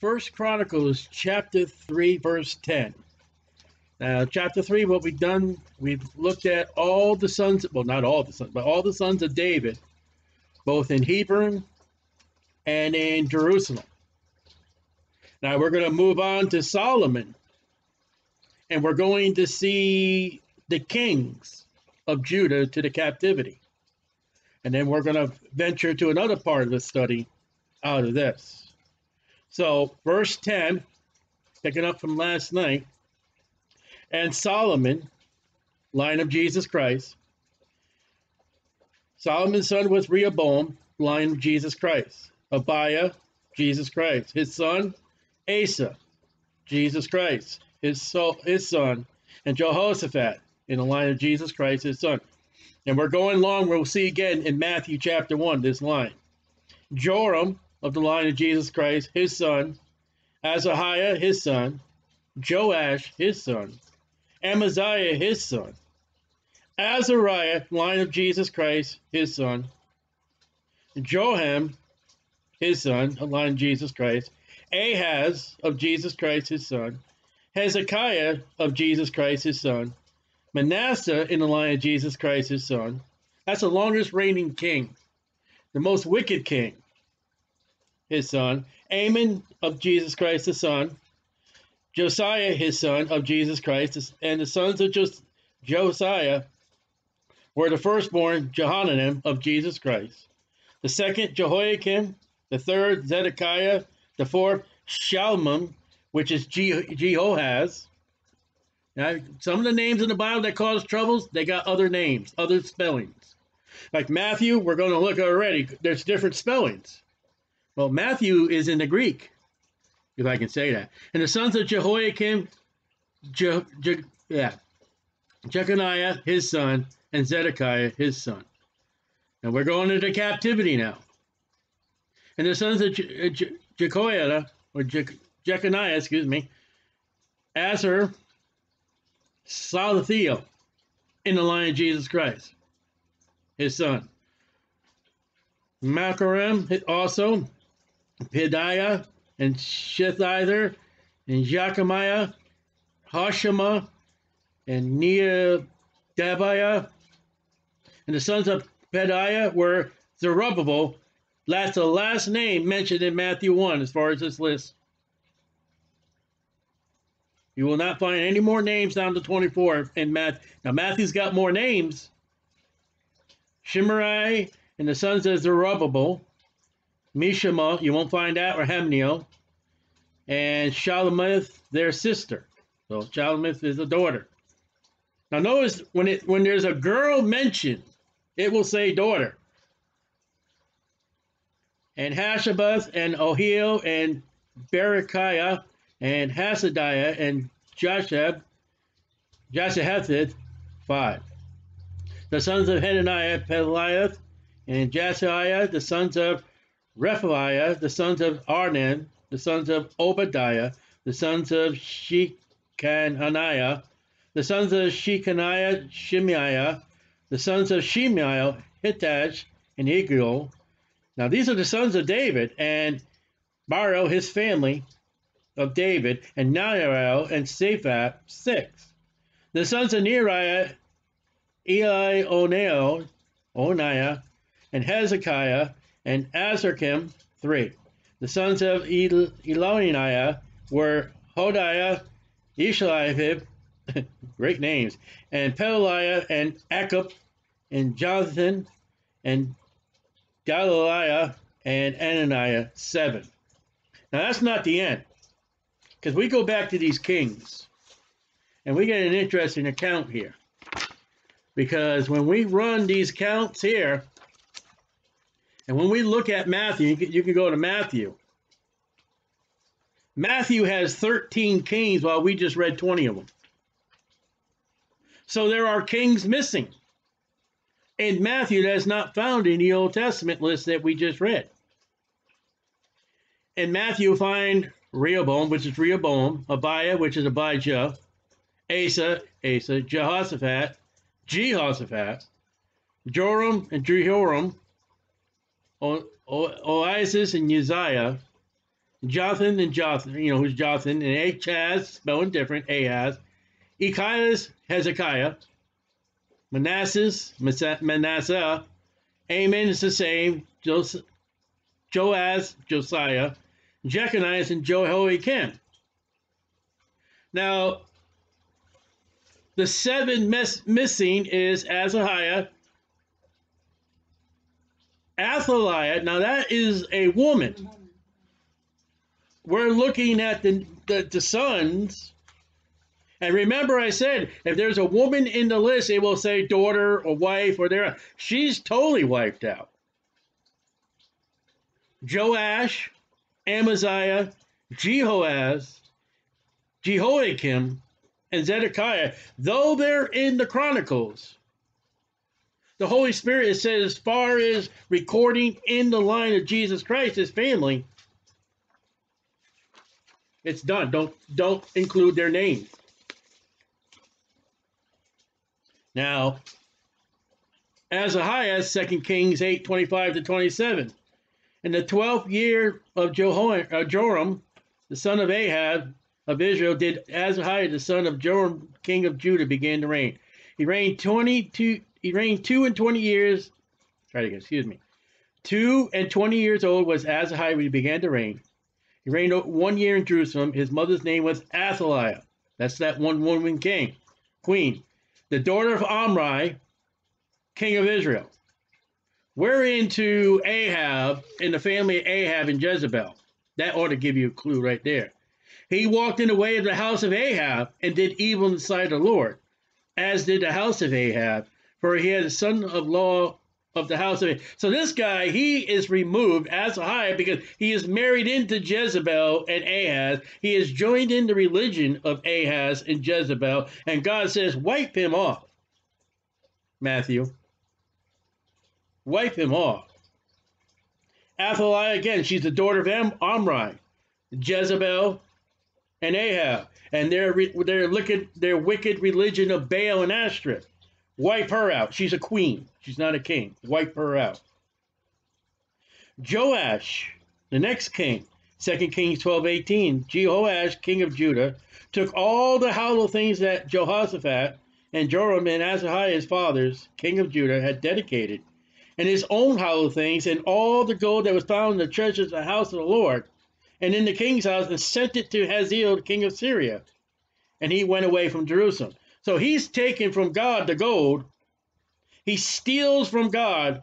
First Chronicles chapter 3, verse 10. Now, chapter 3, what we've done, we've looked at all the sons, well, not all the sons, but all the sons of David, both in Hebron and in Jerusalem. Now, we're going to move on to Solomon, and we're going to see the kings of Judah to the captivity. And then we're going to venture to another part of the study out of this. So, verse 10, picking up from last night, and Solomon, line of Jesus Christ. Solomon's son was Rehoboam, line of Jesus Christ. Abia, Jesus Christ. His son, Asa, Jesus Christ. His, so, his son, and Jehoshaphat, in the line of Jesus Christ, his son. And we're going along, we'll see again in Matthew chapter 1, this line. Joram, of the line of Jesus Christ, his son. Azariah, his son. Joash, his son. Amaziah, his son. Azariah, line of Jesus Christ, his son. Joram, his son, line of Jesus Christ. Ahaz, of Jesus Christ, his son. Hezekiah, of Jesus Christ, his son. Manasseh, in the line of Jesus Christ, his son. That's the longest reigning king, the most wicked king, his son. Amon, of Jesus Christ, his son. Josiah, his son, of Jesus Christ, and the sons of Jos- Josiah were the firstborn Jehohanan of Jesus Christ, the second Jehoiakim, the third Zedekiah, the fourth Shalom, which is Je- Jehoaz. Now, some of the names in the Bible that cause troubles, they got other names, other spellings. Like Matthew, we're going to look already. There's different spellings. Well, Matthew is in the Greek if I can say that. And the sons of Jehoiakim, Je, Je, yeah, Jeconiah, his son, and Zedekiah, his son. And we're going into captivity now. And the sons of Je, Je, Jehoiada, or Je, Jeconiah, excuse me, Azar, Salathiel, in the line of Jesus Christ, his son. Malchiram also, Pedaiah, and Shethizer, and Jecamiah, Hoshama, and Nedabiah. And the sons of Pedaiah were Zerubbabel. That's the last name mentioned in Matthew 1 as far as this list. You will not find any more names down to 24 in Matthew. Now, Matthew's got more names. Shimmerai and the sons of Zerubbabel. Mishama, you won't find out, or Hamniel, and Shelomith, their sister. So Shelomith is a daughter. Now notice when it when there's a girl mentioned, it will say daughter. And Hashabath and Ohel and Berechiah and Hasadiah and Joshab, Joshahathith, five. The sons of Hedaniah, Peliath, and Jesaiah, the sons of Rephaiah, the sons of Arnan, the sons of Obadiah, the sons of Shechaniah, the sons of Shechaniah, Shemaiah, the sons of Shemaiah, Hittaj, and Egiel. Now these are the sons of David, and Baro, his family of David, and Naharael and Saphat, six. The sons of Neriah, Eli Oneo, Oniah, and Hezekiah, and Azrikam, three. The sons of El- Eloniah were Hodaiah, Ishalihib, great names, and Pedaliah, and Akkub, and Jonathan, and Galiliah, and Ananiah, seven. Now that's not the end, because we go back to these kings, and we get an interesting account here. Because when we run these counts here, and when we look at Matthew, you can, go to Matthew. Matthew has 13 kings while we just read 20 of them. So there are kings missing. And Matthew that is not found in the Old Testament list that we just read. In Matthew, find Rehoboam, which is Rehoboam, Abia, which is Abijah, Asa, Asa, Jehoshaphat, Jehoshaphat, Joram and Jehoram, o- o- Ozias and Uzziah, Jotham and Jotham, you know who's Jotham, and Ahaz, spelling different, Ahaz. Ezekias, Hezekiah. Manasseh, Manasseh. Amon is the same. Jos- Joaz, Josiah. Jeconiah, and Jehoiakim. Now, the seven miss- missing is Azariah, Athaliah. Now, that is a woman. We're looking at the, the, the sons. And remember, I said if there's a woman in the list, it will say daughter or wife or there. She's totally wiped out. Joash, Amaziah, Jehoaz, Jehoiakim, and Zedekiah, though they're in the Chronicles, the Holy Spirit says, as far as recording in the line of Jesus Christ, his family, it's done. Don't don't include their names. Now, Azariah, 2 Kings 8, 25 to 27. In the twelfth year of uh, Joram, the son of Ahab of Israel, did Azariah, the son of Joram, king of Judah, begin to reign. He reigned 22, he reigned two and 20 years, try to get, excuse me. Two and 20 years old was Azariah when he began to reign. He reigned one year in Jerusalem. His mother's name was Athaliah. That's that one woman king, queen, the daughter of Omri, king of Israel. We're into Ahab and the family of Ahab and Jezebel. That ought to give you a clue right there. He walked in the way of the house of Ahab and did evil in the sight of the Lord, as did the house of Ahab, for he had a son of law of the house of Ahab. So this guy, he is removed as a high because he is married into Jezebel and Ahaz. He is joined in the religion of Ahaz and Jezebel, and God says, wipe him off. Matthew wipe him off. Athaliah, again, she's the daughter of Am- Omri, Jezebel, and Ahab, and their their wicked their wicked religion of Baal and Ashtoreth. Wipe her out. She's a queen. She's not a king. Wipe her out. Joash, the next king, 2 Kings 12, 18. Jehoash, king of Judah, took all the hallowed things that Jehoshaphat and Joram and Azariah, his fathers, king of Judah, had dedicated and his own hallowed things, and all the gold that was found in the treasures of the house of the Lord, and in the king's house, and sent it to Hazael, king of Syria. And he went away from Jerusalem. So he's taken from God the gold. He steals from God.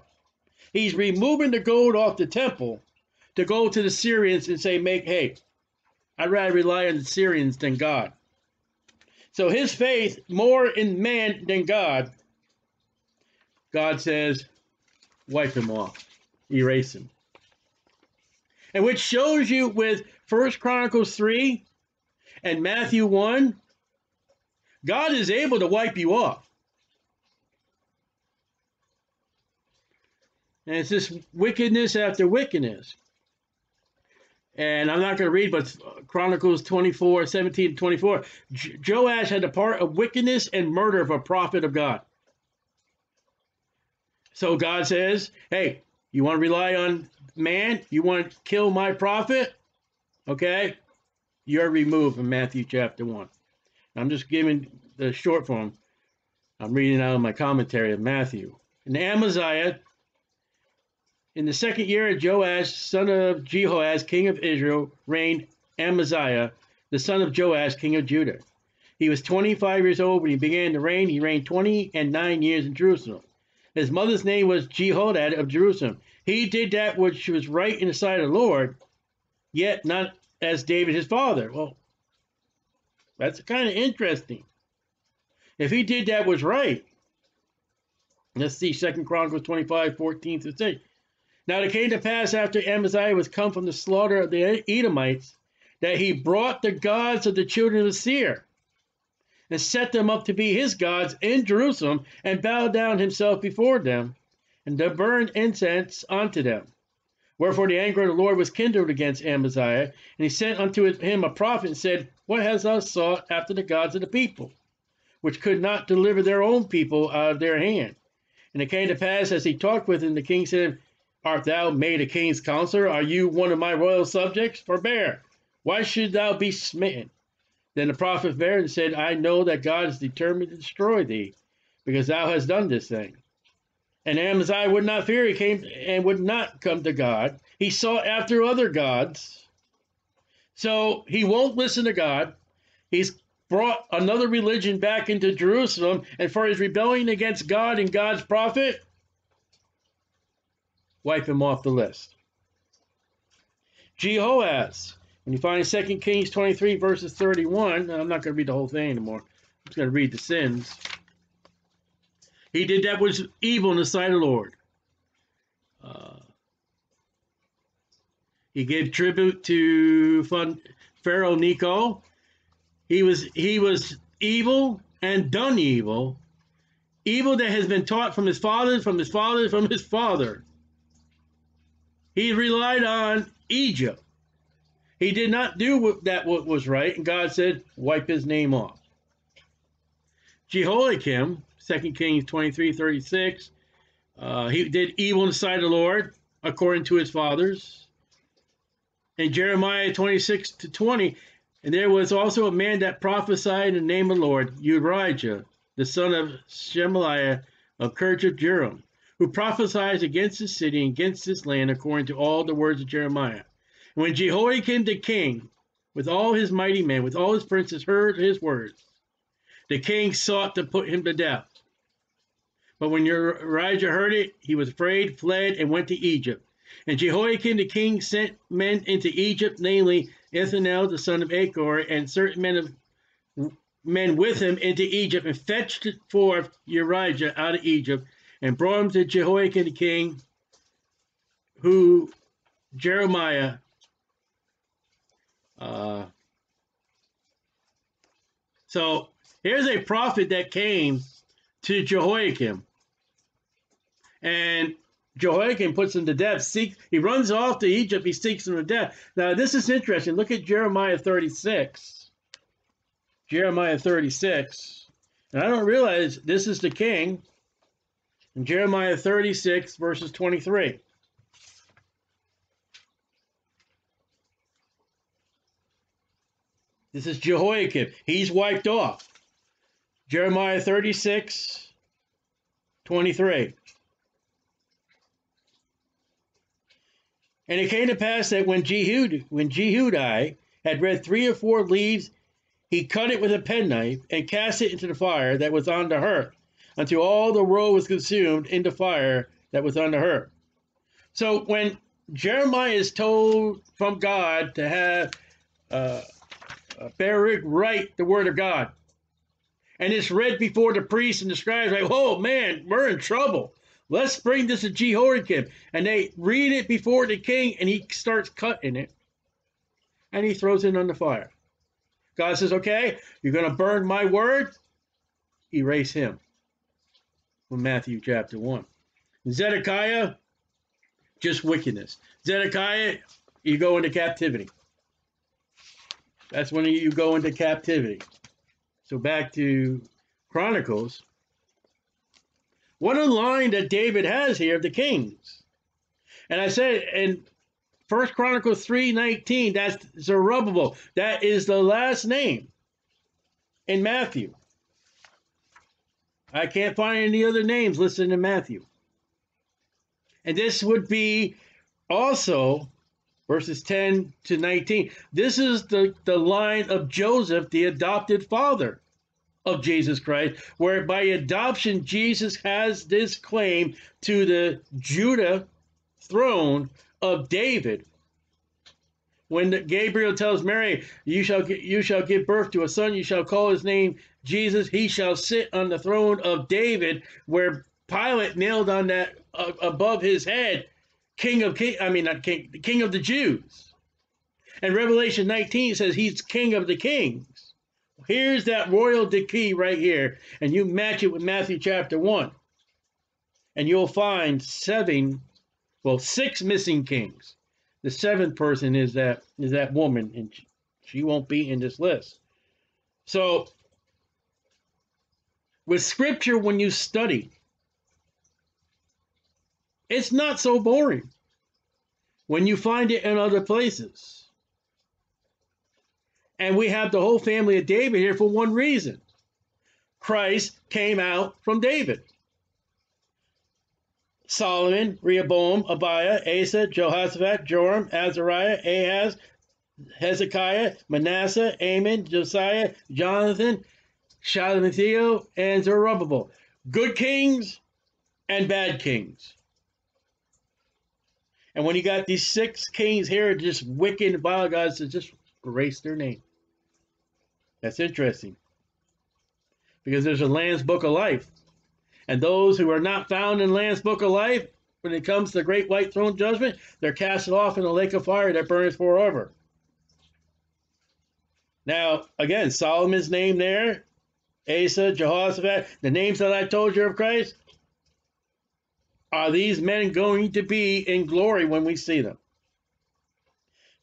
He's removing the gold off the temple to go to the Syrians and say, make, hey, I'd rather rely on the Syrians than God. So his faith more in man than God. God says, wipe him off, erase him. And which shows you with First Chronicles 3 and Matthew 1, God is able to wipe you off. And it's this wickedness after wickedness. And I'm not going to read, but Chronicles 24, 17 24. Joash had the part of wickedness and murder of a prophet of God. So God says, hey, you want to rely on man? You want to kill my prophet? Okay? You're removed from Matthew chapter 1. I'm just giving the short form. I'm reading out of my commentary of Matthew. And Amaziah, in the second year of Joash, son of Jehoaz, king of Israel, reigned Amaziah, the son of Joash, king of Judah. He was 25 years old when he began to reign. He reigned 20 and 9 years in Jerusalem. His mother's name was Jehoaddan of Jerusalem. He did that which was right in the sight of the Lord, yet not as David his father. Well, that's kind of interesting. If he did that was right, let's see Second Chronicles 25, 14 through 6. Now it came to pass after Amaziah was come from the slaughter of the Edomites, that he brought the gods of the children of Seir and set them up to be his gods in Jerusalem, and bowed down himself before them, and to burn incense unto them. Wherefore the anger of the Lord was kindled against Amaziah, and he sent unto him a prophet and said, What hast thou sought after the gods of the people, which could not deliver their own people out of their hand? And it came to pass as he talked with him, the king said, Art thou made a king's counselor? Are you one of my royal subjects? Forbear. Why should thou be smitten? Then the prophet Baaron said, I know that God is determined to destroy thee, because thou hast done this thing. And Amaziah would not fear, he came and would not come to God. He sought after other gods. So he won't listen to God. He's brought another religion back into Jerusalem, and for his rebellion against God and God's prophet, wipe him off the list. Jehoaz, when you find 2 Kings 23, verses 31, I'm not going to read the whole thing anymore. I'm just going to read the sins. He did that which was evil in the sight of the Lord. Uh, he gave tribute to Pharaoh Necho. He was he was evil and done evil, evil that has been taught from his father, from his father, from his father. He relied on Egypt. He did not do that what was right, and God said, wipe his name off. Jehoiakim, 2 Kings 23, 36, uh, he did evil in the sight of the Lord, according to his fathers. In Jeremiah 26 to 20, and there was also a man that prophesied in the name of the Lord, Urijah, the son of Shemaiah of Kirjath Jearim who prophesied against the city and against this land according to all the words of Jeremiah. And when Jehoiakim the king, with all his mighty men, with all his princes, heard his words, the king sought to put him to death. But when Urijah heard it, he was afraid, fled, and went to Egypt. And Jehoiakim the king sent men into Egypt, namely Ethanel the son of Achbor, and certain men of men with him into Egypt, and fetched forth Urijah out of Egypt, and brought him to Jehoiakim the king, who Jeremiah uh, so here's a prophet that came to Jehoiakim. And Jehoiakim puts him to death. He runs off to Egypt. He seeks him to death. Now, this is interesting. Look at Jeremiah 36. Jeremiah 36. And I don't realize this is the king in Jeremiah 36, verses 23. This is Jehoiakim. He's wiped off. Jeremiah 36, 23. And it came to pass that when Jehud, when Jehudi had read three or four leaves, he cut it with a penknife and cast it into the fire that was on the hearth until all the roll was consumed in the fire that was on the hearth. So when Jeremiah is told from God to have uh, Baruch write the word of God, and it's read before the priests and the scribes, like, oh man, we're in trouble. Let's bring this to Jehoiakim. And they read it before the king, and he starts cutting it, and he throws it on the fire. God says, okay, you're going to burn my word, erase him from Matthew chapter 1. Zedekiah, just wickedness. Zedekiah, you go into captivity. That's when you go into captivity. So back to Chronicles. What a line that David has here of the kings. And I said in First Chronicles 3:19, that's Zerubbabel. That is the last name in Matthew. I can't find any other names listed in Matthew. And this would be also verses 10 to 19. This is the, the line of Joseph, the adopted father of Jesus Christ, where by adoption, Jesus has this claim to the Judah throne of David. When Gabriel tells Mary, "You shall you shall give birth to a son. You shall call his name Jesus, he shall sit on the throne of David, where Pilate nailed on that uh, above his head, King of King. I mean, not King, King of the Jews. And Revelation 19 says he's King of the Kings. Here's that royal decree right here, and you match it with Matthew chapter 1. And you'll find seven, well, six missing kings. The seventh person is that is that woman, and she won't be in this list. So with scripture, when you study, it's not so boring. when you find it in other places. And we have the whole family of David here for one reason Christ came out from David. Solomon, Rehoboam, Abia, Asa, Jehoshaphat, Joram, Azariah, Ahaz, Hezekiah, Manasseh, Amon, Josiah, Jonathan, Shalamithio, and Zerubbabel. Good kings and bad kings. And when you got these six kings here, just wicked vile gods to just erase their name. That's interesting. Because there's a Lamb's Book of Life. And those who are not found in Lamb's Book of Life, when it comes to the great white throne judgment, they're casted off in the lake of fire that burns forever. Now, again, Solomon's name there, Asa, Jehoshaphat, the names that I told you of Christ, are these men going to be in glory when we see them?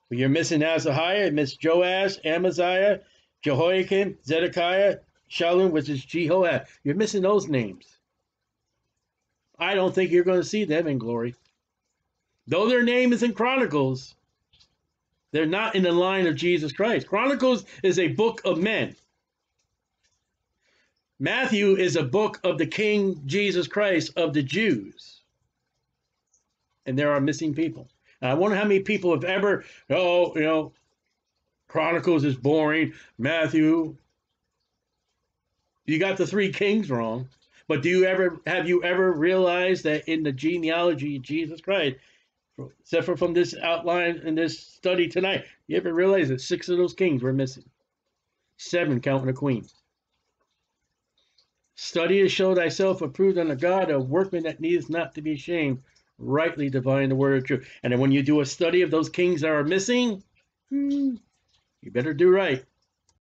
But you're missing Azahiah, you miss Joash, Amaziah, Jehoiakim, Zedekiah, Shalom, which is Jehoah. You're missing those names. I don't think you're going to see them in glory. Though their name is in Chronicles, they're not in the line of Jesus Christ. Chronicles is a book of men. Matthew is a book of the King Jesus Christ of the Jews. And there are missing people. And I wonder how many people have ever, oh, you know, Chronicles is boring. Matthew, you got the three kings wrong. But do you ever have you ever realized that in the genealogy of Jesus Christ, except for from this outline in this study tonight, you ever realize that six of those kings were missing? Seven counting a queen. Study to show thyself approved unto God, a workman that needs not to be ashamed, rightly divine the word of truth. And then when you do a study of those kings that are missing, hmm, you better do right.